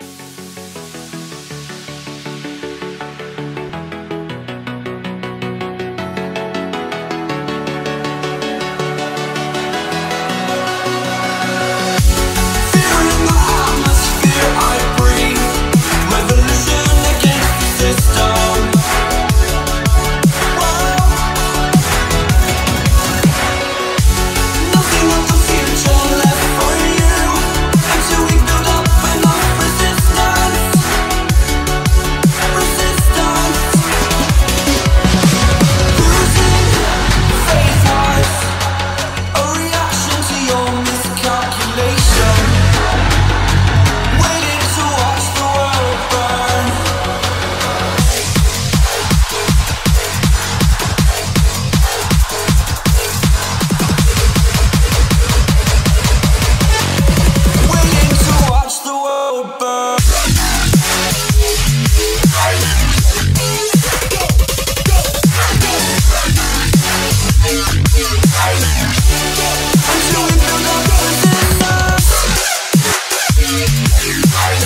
Fearing Bye.